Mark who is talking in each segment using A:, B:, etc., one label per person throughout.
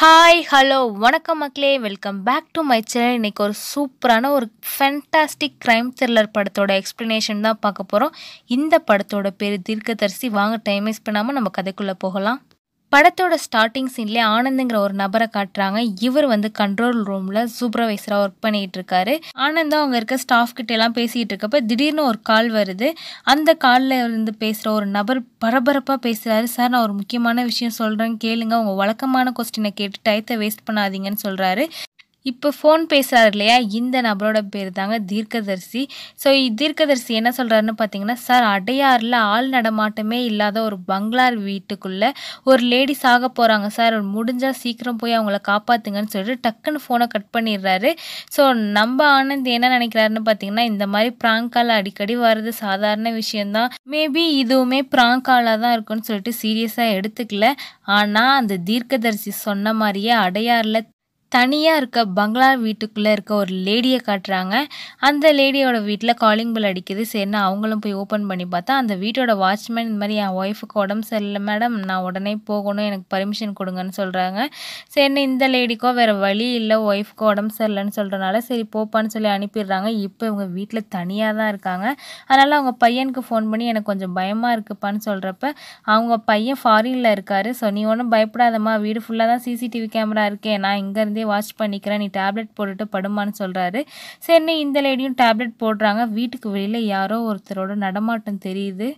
A: Hi hello வணக்கம் மக்களே. Welcome back to my channel இன்னைக்கு ஒரு சூப்பரான ஒரு ஃபென்டாஸ்டிக் க்ரைம் த்ரில்லர் படத்தோட எக்ஸ்ப்ளனேஷன் தான் பார்க்க போகிறோம் இந்த படத்தோட பேர் தீர்க்கதரிசி. வாங்க டைம் வேஸ்ட் பண்ணாமல் நம்ம கதைக்குள்ளே போகலாம். படத்தோட ஸ்டார்டிங் சீன்லேயே ஆனந்துங்கிற ஒரு நபரை காட்டுறாங்க. இவர் வந்து கண்ட்ரோல் ரூமில் சூப்பர்வைசராக ஒர்க் பண்ணிகிட்டு இருக்காரு. ஆனந்தும் அவங்க இருக்க ஸ்டாஃப் கிட்ட எல்லாம் பேசிகிட்டு இருக்கப்ப திடீர்னு ஒரு கால் வருது. அந்த காலில் இருந்து பேசுகிற ஒரு நபர் பரபரப்பாக பேசுகிறாரு சார் நான் ஒரு முக்கியமான விஷயம் சொல்கிறேன் கேளுங்க. உங்கள் வழக்கமான கொஸ்டினை கேட்டு டயத்தை வேஸ்ட் பண்ணாதீங்கன்னு சொல்கிறாரு இப்போ ஃபோன் பேசுகிறாரு இல்லையா? இந்த நபரோட பேர் தாங்க தீர்க்கதரிசி. ஸோ தீர்க்கதரிசி என்ன சொல்கிறாருன்னு பார்த்தீங்கன்னா சார் அடையாறில் ஆள் நடமாட்டமே இல்லாத ஒரு பங்களார் வீட்டுக்குள்ளே ஒரு லேடி சாக போகிறாங்க சார் முடிஞ்சால் சீக்கிரம் போய் அவங்கள காப்பாற்றுங்கன்னு சொல்லிட்டு டக்குன்னு ஃபோனை கட் பண்ணிடுறாரு. ஸோ நம்ம ஆனந்த் என்ன நினைக்கிறாருன்னு பார்த்தீங்கன்னா இந்த மாதிரி ப்ராங்க் கால் அடிக்கடி வர்றது சாதாரண விஷயந்தான் மேபி இதுவுமே ப்ராங்க் காலாக தான் இருக்குன்னு சொல்லிட்டு சீரியஸாக எடுத்துக்கல. ஆனால் அந்த தீர்க்கதரிசி சொன்ன மாதிரியே அடையாறில் தனியாக இருக்க பங்களா வீட்டுக்குள்ளே இருக்க ஒரு லேடியை காட்டுறாங்க. அந்த லேடியோட வீட்டில் காலிங் பெல் அடிக்குது. சரின்னு அவங்களும் போய் ஓப்பன் பண்ணி பார்த்தா அந்த வீட்டோட வாட்ச்மேன் இந்த மாதிரி என் ஒய்ஃபுக்கு உடம்பு சரியில்லை மேடம் நான் உடனே போகணும். எனக்கு பர்மிஷன் கொடுங்கன்னு சொல்கிறாங்க சரின்னு இந்த லேடிக்கோ வேறு வழி இல்லை. ஒய்ஃபுக்கு உடம்பு சரியில்லைன்னு சொல்கிறனால சரி போப்பான்னு சொல்லி அனுப்பிடுறாங்க. இப்போ இவங்க வீட்டில் தனியாக தான் இருக்காங்க. அதனால் அவங்க பையனுக்கு ஃபோன் பண்ணி எனக்கு கொஞ்சம் பயமாக இருக்குப்பான்னு சொல்கிறப்ப அவங்க பையன் ஃபாரினில் இருக்கார். ஸோ நீ ஒன்றும் பயப்படாதம்மா. வீடு ஃபுல்லாக தான் சிசிடிவி கேமரா இருக்கேன் நான் இங்கேருந்து வாட்ச் பண்ணிக்கிறேன். நீ டேப்லெட் போட்டுட்டு படுமான்னு சொல்கிறாரு சரின்னு இந்த லேடியும் டேப்லெட் போடுறாங்க. வீட்டுக்கு வெளியில் யாரோ ஒருத்தரோட நடமாட்டம் தெரியுது.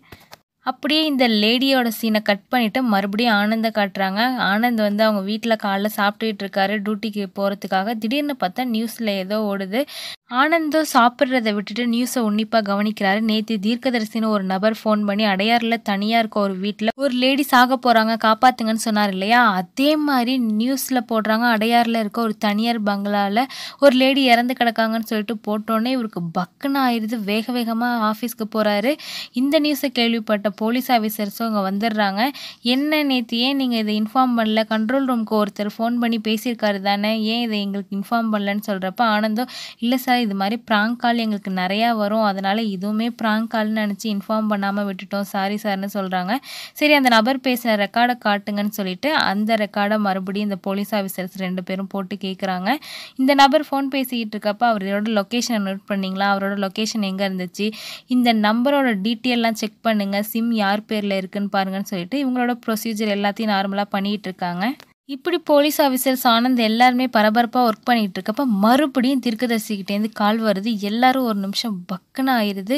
A: அப்படியே இந்த லேடியோட சீனை கட் பண்ணிவிட்டு மறுபடியும் ஆனந்த காட்டுறாங்க. ஆனந்த் வந்து அவங்க வீட்டில் காலைல சாப்பிட்டுக்கிட்டு இருக்காரு. டியூட்டிக்கு போகிறதுக்காக திடீர்னு பார்த்தா நியூஸில் ஏதோ ஓடுது. ஆனந்தோ சாப்பிட்றத விட்டுட்டு நியூஸை உன்னிப்பாக கவனிக்கிறாரு. நேற்று தீர்க்கதரிசின்னு ஒரு நபர் ஃபோன் பண்ணி அடையாறில் தனியாக இருக்க ஒரு வீட்டில் ஒரு லேடி சாக போகிறாங்க காப்பாத்துங்கன்னு சொன்னார் இல்லையா? அதே மாதிரி நியூஸில் போடுறாங்க அடையாறில் இருக்க ஒரு தனியார் பங்களாவில் ஒரு லேடி இறந்து கிடக்காங்கன்னு சொல்லிட்டு போட்டோன்னே இவருக்கு பக்குன்னு ஆயிடுது. வேக வேகமாக ஆஃபீஸ்க்கு போகிறாரு இந்த நியூஸை கேள்விப்பட்ட போலீஸ் ஆஃபீஸர்ஸும் இங்கே வந்துடுறாங்க. என்ன நேற்று ஏன் நீங்கள் இதை இன்ஃபார்ம் பண்ணல? கண்ட்ரோல் ரூமுக்கு ஒருத்தர் ஃபோன் பண்ணி பேசியிருக்காரு தானே? ஏன் இதை எங்களுக்கு இன்ஃபார்ம் பண்ணலன்னு சொல்கிறப்ப ஆனந்தம் இல்லை சார் இது மாதிரி ப்ராங்க் கால் எங்களுக்கு நிறையா வரும். அதனால் இதுவுமே ப்ராங்க் கால்னு நினச்சி இன்ஃபார்ம் பண்ணாமல் விட்டுட்டோம். சாரி சார்னு சொல்கிறாங்க சரி அந்த நபர் பேசின ரெக்கார்டை காட்டுங்கன்னு சொல்லிட்டு அந்த ரெக்கார்டை மறுபடியும் இந்த போலீஸ் ஆஃபீஸர்ஸ் ரெண்டு பேரும் போட்டு கேட்குறாங்க இந்த நபர் ஃபோன் பேசிக்கிட்டு இருக்கப்போ அவரோட லொக்கேஷனை நோட் பண்ணிங்களா? அவரோட லொக்கேஷன் எங்கே இருந்துச்சு? இந்த நம்பரோட டீட்டெயிலெலாம் செக் பண்ணுங்கள் சிம் யார் பேரில் இருக்குன்னு பாருங்கன்னு சொல்லிட்டு இவங்களோட ப்ரொசீஜர் எல்லாத்தையும் நார்மலாக பண்ணிகிட்டு இருக்காங்க. இப்படி போலீஸ் ஆஃபீஸர்ஸ் ஆனந்த் எல்லாருமே பரபரப்பாக ஒர்க் பண்ணிகிட்டு இருக்கப்ப மறுபடியும் தீர்க்கதரிசிக்கிட்டேருந்து கால் வருது. எல்லாரும் ஒரு நிமிஷம் பக்குன்னு ஆயிடுது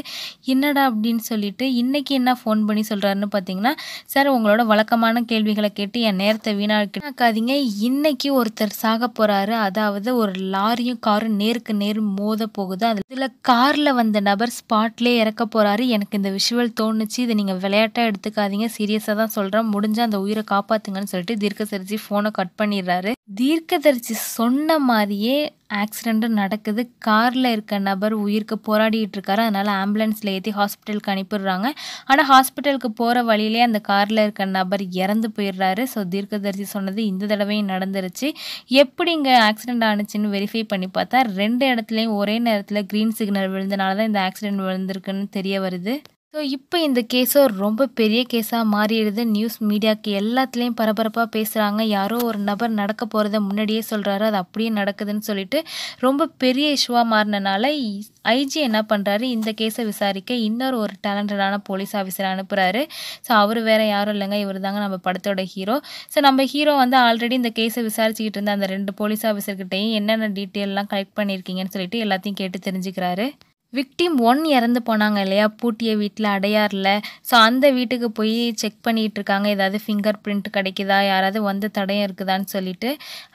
A: என்னடா அப்படின்னு சொல்லிட்டு இன்றைக்கி என்ன ஃபோன் பண்ணி சொல்கிறாருன்னு பார்த்தீங்கன்னா சார் உங்களோட வழக்கமான கேள்விகளை கேட்டு என் நேரத்தை வீணாக்காதீங்க. இன்றைக்கி ஒருத்தர் சாக போகிறாரு அதாவது ஒரு லாரியும் காரும் நேருக்கு நேர் மோத போகுது. அதில் இதில் காரில் வந்த நபர் ஸ்பாட்லேயே இறக்க போகிறாரு எனக்கு இந்த விஷுவல் தோணுச்சு. இதை நீங்கள் விளையாட்டாக எடுத்துக்காதீங்க. சீரியஸாக தான் சொல்கிறேன் முடிஞ்சால் அந்த உயிரை காப்பாற்றுங்கன்னு சொல்லிட்டு தீர்க்கதரிசி ஃபோன் கட் பண்ணிடுறாரு. தீர்க்கதரிசி சொன்ன மாதிரியே ஆக்சிடெண்ட்டும் நடக்குது. காரில் இருக்க நபர் உயிருக்கு போராடிட்டு இருக்காரு. அதனால் ஆம்புலன்ஸில் ஏற்றி ஹாஸ்பிட்டலுக்கு அனுப்பிடுறாங்க. ஆனால் ஹாஸ்பிட்டலுக்கு போகிற வழியிலே அந்த காரில் இருக்க நபர் இறந்து போயிடுறாரு. ஸோ தீர்க்கதரிசி சொன்னது இந்த தடவையும் நடந்துருச்சு. எப்படி இங்கே ஆக்சிடெண்ட் ஆணுச்சுன்னு வெரிஃபை பண்ணி பார்த்தா ரெண்டு இடத்துலையும் ஒரே நேரத்தில் க்ரீன் சிக்னல் விழுந்தனால தான் இந்த ஆக்சிடெண்ட் விழுந்திருக்குன்னு தெரிய வருது. ஸோ இப்போ இந்த கேஸும் ரொம்ப பெரிய கேஸாக மாறிடுது. நியூஸ் மீடியாவுக்கு எல்லாத்துலேயும் பரபரப்பாக பேசுகிறாங்க யாரோ ஒரு நபர் நடக்க போகிறத முன்னாடியே சொல்கிறாரு அது அப்படியே நடக்குதுன்னு சொல்லிட்டு ரொம்ப பெரிய இஷ்யூவாக மாறினனால ஐஜி என்ன பண்ணுறாரு இந்த கேஸை விசாரிக்க இன்னொரு ஒரு டேலண்டடான போலீஸ் ஆஃபீஸர் அனுப்புகிறாரு ஸோ அவர் வேறு யாரும் இல்லைங்க. இவர் தாங்க நம்ம படத்தோட ஹீரோ ஸோ நம்ம ஹீரோ வந்து ஆல்ரெடி இந்த கேஸை விசாரிச்சுக்கிட்டு இருந்த அந்த ரெண்டு போலீஸ் ஆஃபீஸர்கிட்டையும் என்னென்ன டீட்டெயிலெலாம் கலெக்ட் பண்ணியிருக்கீங்கன்னு சொல்லிட்டு எல்லாத்தையும் கேட்டு தெரிஞ்சுக்கிறாரு. விக்டிம் ஒன் இறந்து போனாங்க இல்லையா? பூட்டிய வீட்டில் அடையாரில். ஸோ அந்த வீட்டுக்கு போய் செக் பண்ணிகிட்டு இருக்காங்க. ஏதாவது ஃபிங்கர் பிரிண்ட் கிடைக்குதா? யாராவது வந்து தடயம் இருக்குதான்னு சொல்லிட்டு.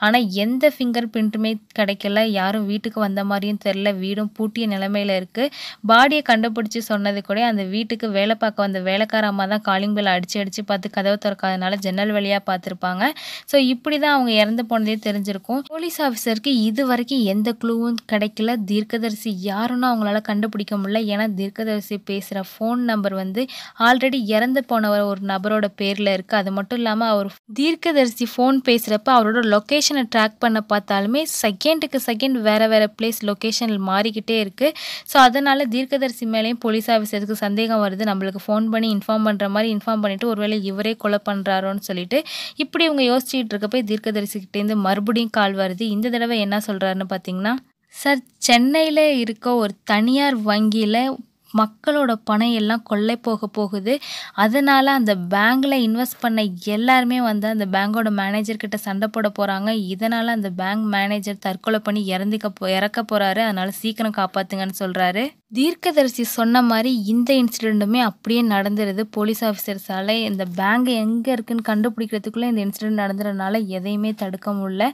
A: ஆனால் எந்த ஃபிங்கர் பிரிண்ட்டுமே கிடைக்கல. யாரும் வீட்டுக்கு வந்த மாதிரியும் தெரில வீடும் பூட்டிய நிலமையில் இருக்குது பாடியை கண்டுபிடிச்சி சொன்னது கூட அந்த வீட்டுக்கு வேலை பார்க்க வந்த வேலைக்கார அம்மா தான் காலிங் பெல் அடித்து அடித்து பார்த்து கதவை திறக்காதனால ஜன்னல் வழியாக பார்த்துருப்பாங்க. ஸோ இப்படி தான் அவங்க இறந்து போனதே தெரிஞ்சிருக்கும். போலீஸ் ஆஃபீஸருக்கு இது வரைக்கும் எந்த க்ளூவும் கிடைக்கல. தீர்க்கதரிசி யாருன்னு அவங்களால கண்டுபிடிக்க முடியல. ஏன்னா தீர்க்கதரிசி பேசுகிற ஃபோன் நம்பர் வந்து ஆல்ரெடி இறந்து போனவர் ஒரு நபரோட பேரில் இருக்குது அது மட்டும் இல்லாமல் அவர் தீர்க்கதரிசி ஃபோன் பேசுகிறப்ப அவரோட லொக்கேஷனை ட்ராக் பண்ண பார்த்தாலுமே செகண்டுக்கு செகண்ட் வேறு வேறு பிளேஸ் லொக்கேஷன் மாறிக்கிட்டே இருக்குது ஸோ அதனால் தீர்க்கதரிசி மேலேயும் போலீஸ் ஆஃபீஸருக்கு சந்தேகம் வருது. நம்மளுக்கு ஃபோன் பண்ணி இன்ஃபார்ம் பண்ணுற மாதிரி இன்ஃபார்ம் பண்ணிவிட்டு ஒருவேளை இவரே கொலை பண்ணுறாரோன்னு சொல்லிட்டு இப்படி இவங்க யோசிச்சுட்டு இருக்கப்போ தீர்க்கதரிசிக்கிட்டேருந்து மறுபடியும் கால் வருது. இந்த தடவை என்ன சொல்கிறாருன்னு பார்த்தீங்கன்னா சார் சென்னையில் இருக்க ஒரு தனியார் வங்கியில் மக்களோட பணம் எல்லாம் கொள்ளை போக போகுது. அதனால் அந்த பேங்க்கில் இன்வெஸ்ட் பண்ண எல்லாருமே வந்து அந்த பேங்கோட மேனேஜர்கிட்ட சண்டை போட போகிறாங்க இதனால் அந்த பேங்க் மேனேஜர் தற்கொலை பண்ணி இறந்துக்க போ இறக்க போகிறாரு அதனால் சீக்கிரம் காப்பாற்றுங்கன்னு சொல்கிறாரு தீர்க்கதரிசி சொன்ன மாதிரி இந்த இன்சிடெண்ட்டுமே அப்படியே நடந்துருது. போலீஸ் ஆஃபீஸர்ஸால் இந்த பேங்க் எங்கே இருக்குன்னு கண்டுபிடிக்கிறதுக்குள்ளே இந்த இன்சிடெண்ட் நடந்துறதுனால எதையுமே தடுக்க முடியல.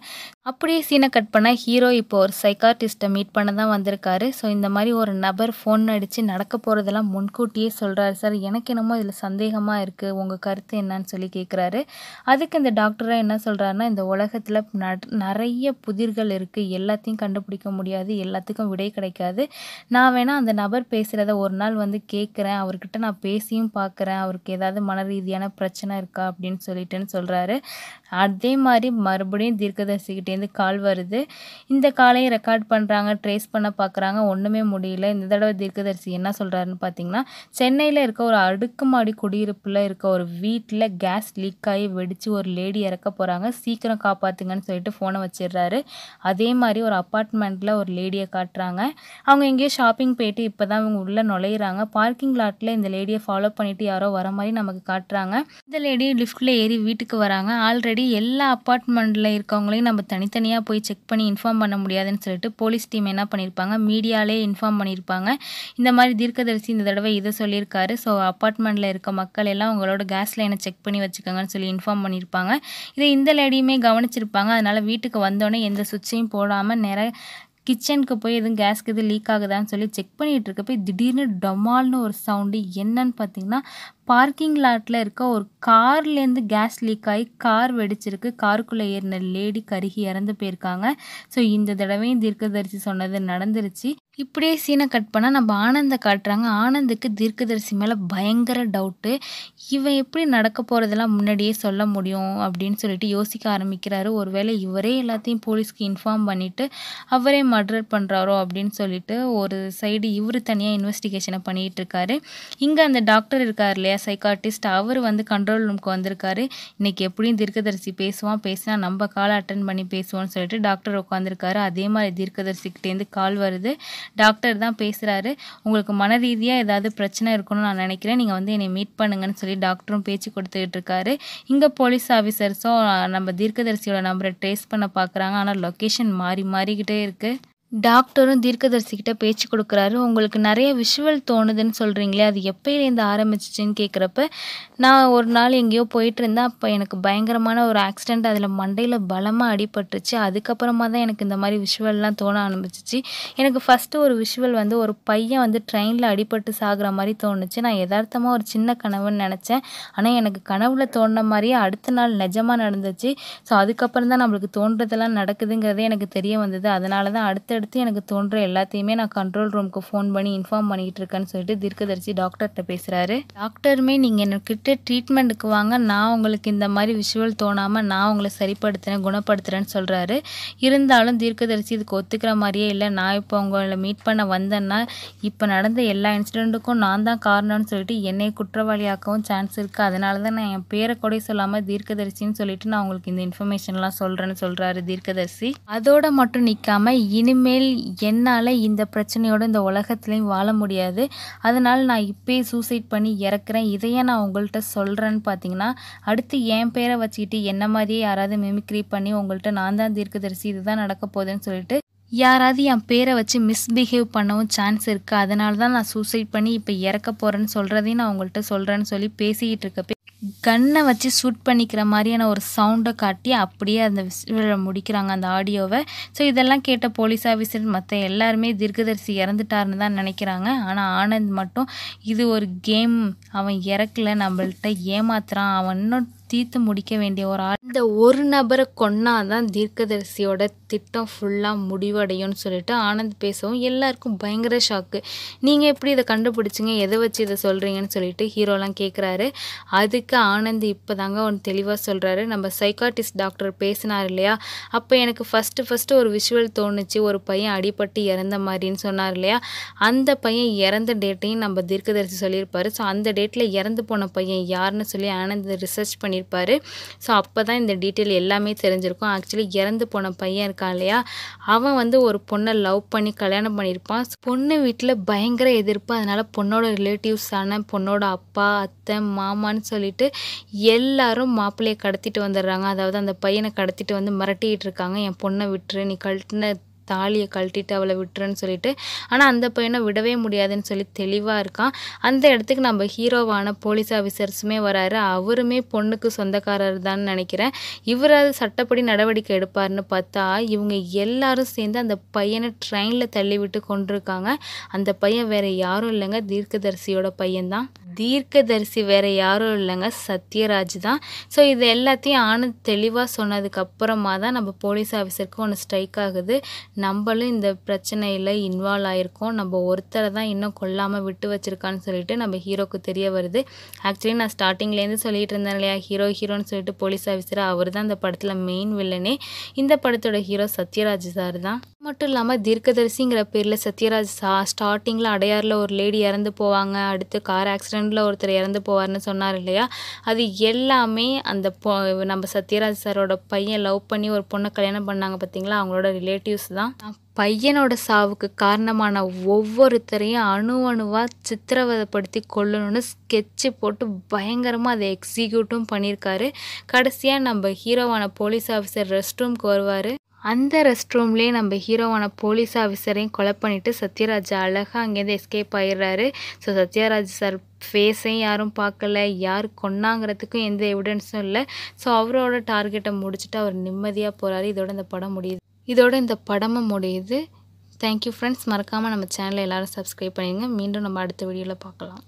A: அப்படியே சீனை கட் பண்ணால் ஹீரோ இப்போ ஒரு சைக்கார்டிஸ்ட்டை மீட் பண்ண தான் வந்திருக்காரு. ஸோ இந்த மாதிரி ஒரு நபர் ஃபோன் அடித்து நடக்க போகிறதெல்லாம் முன்கூட்டியே சொல்கிறாரு சார் எனக்கு என்னமோ இதில் சந்தேகமாக இருக்குது உங்கள் கருத்து என்னன்னு சொல்லி கேட்குறாரு அதுக்கு இந்த டாக்டராக என்ன சொல்கிறாருன்னா இந்த உலகத்தில் நிறைய புதிர்கள் இருக்குது எல்லாத்தையும் கண்டுபிடிக்க முடியாது. எல்லாத்துக்கும் விடை கிடைக்காது. நான் வேணால் அந்த நபர் பேசுகிறத ஒரு நாள் வந்து கேட்குறேன் அவர்கிட்ட நான் பேசியும் பார்க்குறேன் அவருக்கு ஏதாவது மன ரீதியான பிரச்சனை இருக்கா அப்படின்னு சொல்லிட்டுன்னு சொல்கிறாரு அதே மாதிரி மறுபடியும் தீர்க்கதரிசிக்கிட்டேருந்து கால் வருது. இந்த காலையும் ரெக்கார்ட் பண்ணுறாங்க ட்ரேஸ் பண்ண பார்க்குறாங்க ஒன்றுமே முடியல. இந்த தடவை தீர்க்கதரிசி என்ன சொல்கிறாருன்னு பார்த்தீங்கன்னா சென்னையில் இருக்க ஒரு அடுக்குமாடி குடியிருப்பில் இருக்க ஒரு வீட்டில் கேஸ் லீக் ஆகி வெடித்து ஒரு லேடி இறக்க போகிறாங்க சீக்கிரம் காப்பாற்றுங்கன்னு சொல்லிட்டு ஃபோனை வச்சிடுறாரு. அதே மாதிரி ஒரு அப்பார்ட்மெண்ட்டில் ஒரு லேடியை காட்டுறாங்க. அவங்க எங்கேயோ ஷாப்பிங் போயிட்டு இப்போ தான் இவங்க உள்ளே நுழையிறாங்க. பார்க்கிங் லாட்டில் இந்த லேடியை ஃபாலோ பண்ணிவிட்டு யாரோ வர மாதிரி நமக்கு காட்டுறாங்க. இந்த லேடி லிஃப்ட்டில் ஏறி வீட்டுக்கு வராங்க. ஆல்ரெடி எல்லா அப்பார்ட்மெண்ட்டில் இருக்கவங்களையும் நம்ம தனித்தனியாக போய் செக் பண்ணி இன்ஃபார்ம் பண்ண முடியாதுன்னு சொல்லிட்டு போலீஸ் டீம் என்ன பண்ணியிருப்பாங்க மீடியாலே இன்ஃபார்ம் பண்ணியிருப்பாங்க இந்த மாதிரி தீர்க்கதரிசி இந்த தடவை இதை சொல்லியிருக்காரு. ஸோ அப்பார்ட்மெண்ட்டில் இருக்க மக்கள் எல்லாம் உங்களோட கேஸ் லைனை செக் பண்ணி வச்சுக்கோங்கன்னு சொல்லி இன்ஃபார்ம் பண்ணியிருப்பாங்க இதை இந்த லேடியுமே கவனிச்சிருப்பாங்க. அதனால் வீட்டுக்கு வந்தோடனே எந்த சுவிட்சையும் போடாமல் நிறைய கிச்சனுக்கு போய் எதுவும் கேஸ்க்கு எதுவும் லீக் ஆகுதான்னு சொல்லி செக் பண்ணிகிட்டு இருக்கப்போ திடீர்னு டமால்னு ஒரு சவுண்டு என்னன்னு பார்த்தீங்கன்னா பார்க்கிங் லாட்டில் இருக்க ஒரு கார்லேருந்து கேஸ் லீக் ஆகி கார் வெடிச்சிருக்கு. காருக்குள்ளே ஏறின லேடி கருகி இறந்து போயிருக்காங்க. ஸோ இந்த தடவையும் தீர்க்கதரிசி சொன்னது நடந்துருச்சு. இப்படியே சீனை கட் பண்ணால் நம்ம ஆனந்தை காட்டுறாங்க. ஆனந்துக்கு தீர்க்கதரிசி மேலே பயங்கர டவுட்டு. இவன் எப்படி நடக்க போகிறதெல்லாம் முன்னாடியே சொல்ல முடியும் அப்படின்னு சொல்லிட்டு யோசிக்க ஆரம்பிக்கிறாரு. ஒருவேளை இவரே எல்லாத்தையும் போலீஸ்க்கு இன்ஃபார்ம் பண்ணிவிட்டு அவரே மர்டர் பண்ணுறாரோ அப்படின்னு சொல்லிட்டு ஒரு சைடு இவர் தனியாக இன்வெஸ்டிகேஷனை பண்ணிகிட்டு இருக்காரு. இங்கே அந்த டாக்டர் இருக்கார் இல்லையா சைக்காட்டிஸ்ட் அவர் வந்து கண்ட்ரோல் ரூமுக்கு வந்திருக்காரு. இன்றைக்கி எப்படியும் தீர்க்கதரிசி பேசுவான். பேசினா நம்ம காலை அட்டன் பண்ணி பேசுவோம்னு சொல்லிட்டு டாக்டர் உட்காந்துருக்காரு அதே மாதிரி தீர்க்கதரிசிக்கிட்டேருந்து கால் வருது. டாக்டர் தான் பேசுகிறாரு உங்களுக்கு மன ரீதியாக ஏதாவது பிரச்சனை இருக்குன்னு நான் நினைக்கிறேன். நீங்கள் வந்து என்னை மீட் பண்ணுங்கன்னு சொல்லி டாக்டரும் பேச்சு கொடுத்துக்கிட்டு இருக்காரு. இங்கே போலீஸ் ஆஃபீஸர்ஸும் நம்ம தீர்க்கதரிசியோட நம்பரை ட்ரேஸ் பண்ண பார்க்குறாங்க ஆனால் லொக்கேஷன் மாறி மாறிக்கிட்டே இருக்குது டாக்டரும் தீர்க்கதரிசிக்கிட்ட பேச்சு கொடுக்குறாரு. உங்களுக்கு நிறைய விஷுவல் தோணுதுன்னு சொல்கிறீங்களே அது எப்போயிலேருந்து ஆரம்பிச்சிச்சின்னு கேட்குறப்ப நான் ஒரு நாள் எங்கேயோ போயிட்டு இருந்தேன் அப்போ எனக்கு பயங்கரமான ஒரு ஆக்சிடெண்ட் அதில் மண்டையில் பலமாக அடிபட்டுருச்சு அதுக்கப்புறமா தான் எனக்கு இந்த மாதிரி விஷுவல்லாம் தோண ஆரம்பிச்சிச்சு. எனக்கு ஃபஸ்ட்டு ஒரு விஷுவல் வந்து ஒரு பையன் வந்து ட்ரெயினில் அடிபட்டு சாகிற மாதிரி தோணுச்சு. நான் யதார்த்தமாக ஒரு சின்ன கனவுன்னு நினச்சேன். ஆனால் எனக்கு கனவுல தோணுன மாதிரியே அடுத்த நாள் நிஜமாக நடந்துச்சு. ஸோ அதுக்கப்புறம் தான் நம்மளுக்கு தோன்றதெல்லாம் நடக்குதுங்கிறதே எனக்கு தெரிய வந்தது. அதனால தான் அடுத்த அடுத்தடுத்து எனக்கு தோன்ற எல்லாத்தையுமே நான் கண்ட்ரோல் ரூமுக்கு ஃபோன் பண்ணி இன்ஃபார்ம் பண்ணிகிட்டு இருக்கேன்னு சொல்லிட்டு தீர்க்கதரிசி டாக்டர்கிட்ட பேசுகிறாரு டாக்டருமே நீங்கள் என்கிட்ட ட்ரீட்மெண்ட்டுக்கு வாங்க நான் உங்களுக்கு இந்த மாதிரி விஷுவல் தோணாமல் நான் உங்களை சரிப்படுத்துகிறேன் குணப்படுத்துகிறேன்னு சொல்கிறாரு இருந்தாலும் தீர்க்கதரிசி இதுக்கு ஒத்துக்கிற மாதிரியே இல்லை. நான் இப்போ உங்களை மீட் பண்ண வந்தேன்னா இப்போ நடந்த எல்லா இன்சிடெண்ட்டுக்கும் நான் தான் காரணம்னு சொல்லிட்டு என்னை குற்றவாளியாக்கவும் சான்ஸ் இருக்குது அதனால தான் நான் என் பேரை கூட சொல்லாமல் தீர்க்கதரிசின்னு சொல்லிட்டு நான் உங்களுக்கு இந்த இன்ஃபர்மேஷன்லாம் சொல்கிறேன்னு சொல்கிறாரு தீர்க்கதரிசி. அதோட மட்டும் நிற்காமல் இனிமே இனிமேல் என்னால் இந்த பிரச்சனையோட இந்த உலகத்துலேயும் வாழ முடியாது. அதனால் நான் இப்போயே சூசைட் பண்ணி இறக்குறேன். இதையே நான் உங்கள்கிட்ட சொல்கிறேன்னு பார்த்தீங்கன்னா அடுத்து என் பேரை வச்சுக்கிட்டு என்ன மாதிரியே யாராவது மிமிக்ரி பண்ணி உங்கள்கிட்ட நான் தான் தீர்க்கதரிசி இதுதான் நடக்க போகுதுன்னு சொல்லிட்டு யாராவது என் பேரை வச்சு மிஸ்பிஹேவ் பண்ணவும் சான்ஸ் இருக்குது அதனால தான் நான் சூசைட் பண்ணி இப்போ இறக்க போகிறேன்னு சொல்கிறதையும் நான் உங்கள்கிட்ட சொல்கிறேன்னு சொல்லி பேசிக்கிட்டு இருக்கப்ப கன்னை வச்சு ஷூட் பண்ணிக்கிற மாதிரியான ஒரு சவுண்டை காட்டி அப்படியே அந்த விஷுவலை முடிக்கிறாங்க அந்த ஆடியோவை ஸோ இதெல்லாம் கேட்ட போலீஸ் ஆஃபீஸர் மற்ற எல்லாருமே தீர்க்கதரிசி இறந்துட்டாருன்னு தான் நினைக்கிறாங்க. ஆனால் ஆனந்த் மட்டும் இது ஒரு கேம் அவன் இறக்கல நம்மள்ட்ட ஏமாத்துறான் அவன் இன்னும் தீர்த்து முடிக்க வேண்டிய ஒரு ஆள். இந்த ஒரு நபரை கொன்னாதான் தீர்க்கதரிசியோட திட்டம் ஃபுல்லாக முடிவடையும்னு சொல்லிட்டு ஆனந்த் பேசவும் எல்லாருக்கும் பயங்கர ஷாக்கு நீங்கள் எப்படி இதை கண்டுபிடிச்சிங்க? எதை வச்சு இதை சொல்கிறீங்கன்னு சொல்லிட்டு ஹீரோலாம் கேட்குறாரு அதுக்கு ஆனந்த் இப்போ தாங்க ஒன்று தெளிவாக சொல்கிறாரு நம்ம சைக்காட்டிஸ்ட் டாக்டர் பேசினார் இல்லையா? அப்போ எனக்கு ஃபஸ்ட்டு ஃபஸ்ட்டு ஒரு விஷுவல் தோணுச்சு. ஒரு பையன் அடிபட்டு இறந்த மாதிரின்னு சொன்னார் இல்லையா? அந்த பையன் இறந்த டேட்டையும் நம்ம தீர்க்கதரிசி சொல்லியிருப்பாரு. ஸோ அந்த டேட்டில் இறந்து போன பையன் யாருன்னு சொல்லி ஆனந்த் ரிசர்ச் பண்ணி பண்ணியிருப்பார். ஸோ அப்போ தான் இந்த டீட்டெயில் எல்லாமே தெரிஞ்சிருக்கும். ஆக்சுவலி இறந்து போன பையன் இருக்கான் இல்லையா? அவன் வந்து ஒரு பொண்ணை லவ் பண்ணி கல்யாணம் பண்ணியிருப்பான். பொண்ணு வீட்டில் பயங்கர எதிர்ப்பு. அதனால் பொண்ணோட ரிலேட்டிவ்ஸான பொண்ணோட அப்பா அத்தை மாமான்னு சொல்லிட்டு எல்லாரும் மாப்பிள்ளையை கடத்திட்டு வந்துடுறாங்க. அதாவது அந்த பையனை கடத்திட்டு வந்து மிரட்டிக்கிட்டு இருக்காங்க. என் பொண்ணை விட்டுரு. நீ கழட்டின தாலியை கழட்டிட்டு அவளை விட்டுருன்னு சொல்லிட்டு. ஆனால் அந்த பையனை விடவே முடியாதுன்னு சொல்லி தெளிவாக இருக்கான். அந்த இடத்துக்கு நம்ம ஹீரோவான போலீஸ் ஆஃபீஸர்ஸுமே வராரு. அவருமே பொண்ணுக்கு சொந்தக்காரர் தான் நினைக்கிறேன். இவராது சட்டப்படி நடவடிக்கை எடுப்பார்னு பார்த்தா இவங்க எல்லாரும் சேர்ந்து அந்த பையனை ட்ரெயினில் தள்ளி விட்டு கொண்டிருக்காங்க. அந்த பையன் வேற யாரும் இல்லைங்க. தீர்க்கதரிசியோட பையன்தான். தீர்க்கதரிசி வேற யாரும் இல்லைங்க. சத்யராஜ் தான். ஸோ இது எல்லாத்தையும் ஆனந்த் தெளிவாக சொன்னதுக்கு அப்புறமா தான் நம்ம போலீஸ் ஆஃபீஸருக்கு ஒன்று ஸ்ட்ரைக் ஆகுது. நம்மளும் இந்த பிரச்சனையில் இன்வால்வ் ஆகிருக்கோம் நம்ம ஒருத்தரை தான் இன்னும் கொல்லாமல் விட்டு வச்சிருக்கான்னு சொல்லிட்டு நம்ம ஹீரோக்கு தெரிய வருது. ஆக்சுவலி நான் ஸ்டார்டிங்லேருந்து சொல்லிட்டு இருந்தேன் இல்லையா? ஹீரோ ஹீரோன்னு சொல்லிட்டு போலீஸ் ஆஃபீஸர் அவர் தான் இந்த படத்தில் மெயின் வில்லனே இந்த படத்தோட ஹீரோ சத்யராஜ் சார் தான். மட்டும் இல்லாமல் தீர்க்கதரிசிங்கிற பேரில் சத்யராஜ் சா ஸ்டார்டிங்கில் அடையாரில் ஒரு லேடி இறந்து போவாங்க. அடுத்து கார் ஆக்சிடெண்ட்டில் ஒருத்தர் இறந்து போவார்னு சொன்னார் இல்லையா? அது எல்லாமே அந்த பொ நம்ம சத்யராஜ் சாரோட பையன் லவ் பண்ணி ஒரு பொண்ணை கல்யாணம் பண்ணாங்க பார்த்தீங்களா அவங்களோட ரிலேட்டிவ்ஸ் தான். பையனோட சாவுக்கு காரணமான ஒவ்வொருத்தரையும் அணு அணுவாக சித்திரவதைப்படுத்தி கொள்ளணும்னு ஸ்கெட்சு போட்டு பயங்கரமாக அதை எக்ஸிக்யூட்டும் பண்ணியிருக்காரு. கடைசியாக நம்ம ஹீரோவான போலீஸ் ஆஃபீஸர் ரெஸ்ட் ரூம்க்கு வருவார். அந்த ரெஸ்ட் ரூம்லேயே நம்ம ஹீரோவான போலீஸ் ஆஃபீஸரையும் கொலை பண்ணிவிட்டு சத்யராஜ் அழகாக அங்கேருந்து எஸ்கேப் ஆயிடுறாரு. ஸோ சத்யராஜ் சார் ஃபேஸையும் யாரும் பார்க்கல. யார் கொன்னாங்கிறதுக்கும் எந்த எவிடன்ஸும் இல்லை. ஸோ அவரோட டார்கெட்டை முடிச்சுட்டு அவர் நிம்மதியாக போகிறாரு இதோட இந்த படம் முடியுது. இதோட இந்த படமும் முடியுது. தேங்க்யூ ஃப்ரெண்ட்ஸ் மறக்காமல் நம்ம சேனலை எல்லோரும் சப்ஸ்கிரைப் பண்ணிடுங்க மீண்டும் நம்ம அடுத்த வீடியோவில் பார்க்கலாம்.